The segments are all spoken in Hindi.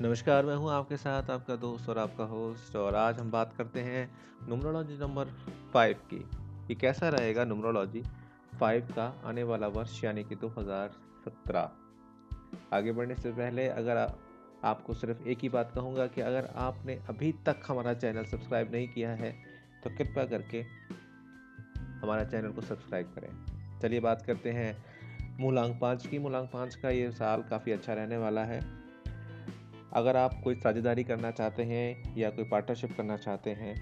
नमस्कार मैं हूँ आपके साथ आपका दोस्त और आपका होस्ट और आज हम बात करते हैं नुमरोलॉजी नंबर फाइव की। कि कैसा रहेगा नुमरोलॉजी फाइव का आने वाला वर्ष यानी कि 2017 आगे बढ़ने से पहले अगर आ, आपको सिर्फ़ एक ही बात कहूँगा कि अगर आपने अभी तक हमारा चैनल सब्सक्राइब नहीं किया है तो कृपया करके हमारा चैनल को सब्सक्राइब करें। चलिए बात करते हैं मूलांक पाँच की। मूलांक पाँच का ये साल काफ़ी अच्छा रहने वाला है। अगर आप कोई साझेदारी करना चाहते हैं या कोई पार्टनरशिप करना चाहते हैं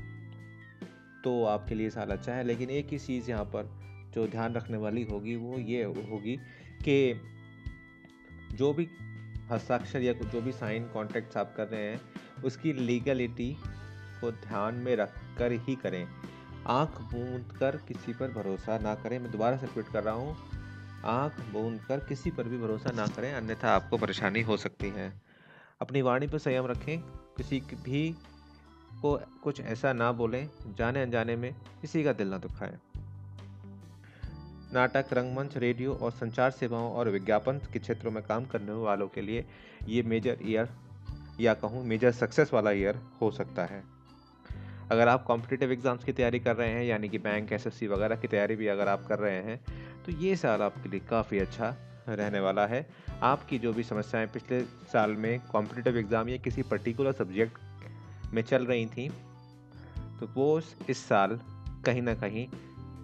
तो आपके लिए साल अच्छा है। लेकिन एक ही चीज़ यहाँ पर जो ध्यान रखने वाली होगी, वो ये होगी कि जो भी हस्ताक्षर या जो भी साइन कॉन्ट्रैक्ट्स आप कर रहे हैं, उसकी लीगलिटी को ध्यान में रख कर ही करें। आँख बूंद कर किसी पर भरोसा ना करें। मैं दोबारा से रिपीट कर रहा हूँ, आँख बूंद कर किसी पर भी भरोसा ना करें, अन्यथा आपको परेशानी हो सकती है। अपनी वाणी पर संयम रखें, किसी भी को कुछ ऐसा ना बोलें, जाने अनजाने में किसी का दिल ना दुखाएँ। नाटक, रंगमंच, रेडियो और संचार सेवाओं और विज्ञापन के क्षेत्रों में काम करने वालों के लिए ये मेजर ईयर या कहूँ मेजर सक्सेस वाला ईयर हो सकता है। अगर आप कॉम्पिटिटिव एग्ज़ाम्स की तैयारी कर रहे हैं, यानी कि बैंक एसएससी वगैरह की तैयारी भी अगर आप कर रहे हैं तो ये साल आपके लिए काफ़ी अच्छा रहने वाला है। आपकी जो भी समस्याएँ पिछले साल में कॉम्पिटिटिव एग्ज़ाम या किसी पर्टिकुलर सब्जेक्ट में चल रही थी तो वो इस साल कहीं ना कहीं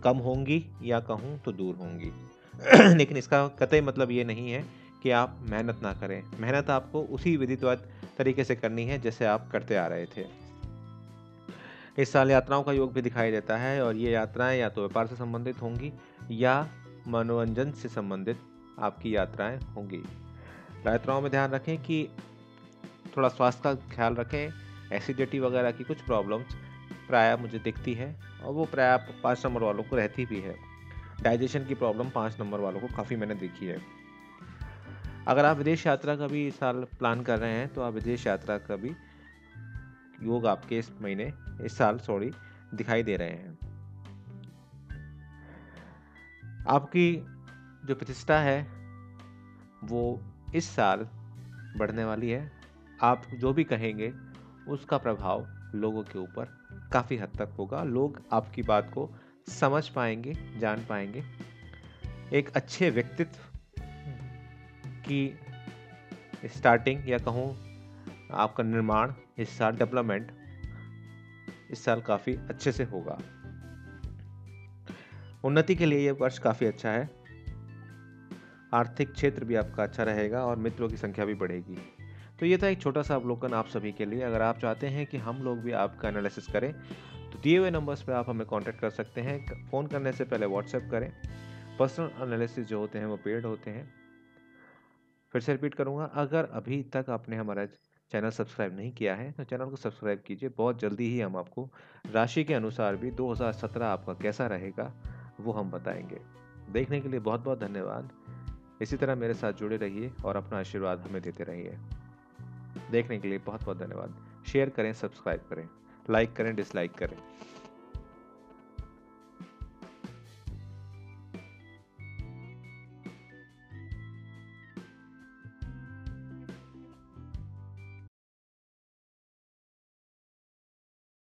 कम होंगी या कहूँ तो दूर होंगी। लेकिन इसका कतई मतलब ये नहीं है कि आप मेहनत ना करें। मेहनत आपको उसी विधिवत तरीके से करनी है जैसे आप करते आ रहे थे। इस साल यात्राओं का योग भी दिखाई देता है और ये यात्राएँ या तो व्यापार से संबंधित होंगी या मनोरंजन से संबंधित आपकी यात्राएँ होंगी। यात्राओं में ध्यान रखें कि थोड़ा स्वास्थ्य का ख्याल रखें एसिडिटी वगैरह की कुछ प्रॉब्लम्स प्राय मुझे दिखती है और वो प्राय पाँच नंबर वालों को रहती भी है। डाइजेशन की प्रॉब्लम पाँच नंबर वालों को काफ़ी मैंने देखी है। अगर आप विदेश यात्रा का भी इस साल प्लान कर रहे हैं तो आप विदेश यात्रा का भी योग आपके इस महीने, इस साल सॉरी दिखाई दे रहे हैं। आपकी जो प्रतिष्ठा है, वो इस साल बढ़ने वाली है। आप जो भी कहेंगे, उसका प्रभाव लोगों के ऊपर काफ़ी हद तक होगा। लोग आपकी बात को समझ पाएँगे, जान पाएँगे। एक अच्छे व्यक्तित्व की स्टार्टिंग या कहूँ, आपका निर्माण इस साल डेवलपमेंट इस साल काफ़ी अच्छे से होगा। उन्नति के लिए ये वर्ष काफ़ी अच्छा है। आर्थिक क्षेत्र भी आपका अच्छा रहेगा और मित्रों की संख्या भी बढ़ेगी। तो ये था एक छोटा सा अवलोकन आप सभी के लिए। अगर आप चाहते हैं कि हम लोग भी आपका एनालिसिस करें तो दिए हुए नंबर्स पे आप हमें कांटेक्ट कर सकते हैं। फ़ोन करने से पहले व्हाट्सएप करें। पर्सनल एनालिसिस जो होते हैं, वो पेड होते हैं। फिर से रिपीट करूँगा, अगर अभी तक आपने हमारा चैनल सब्सक्राइब नहीं किया है तो चैनल को सब्सक्राइब कीजिए। बहुत जल्दी ही हम आपको राशि के अनुसार भी 2017 आपका कैसा रहेगा, वो हम बताएँगे। देखने के लिए बहुत बहुत धन्यवाद। इसी तरह मेरे साथ जुड़े रहिए और अपना आशीर्वाद हमें देते रहिए। देखने के लिए बहुत बहुत धन्यवाद। शेयर करें सब्सक्राइब करें। लाइक करें डिसलाइक करें।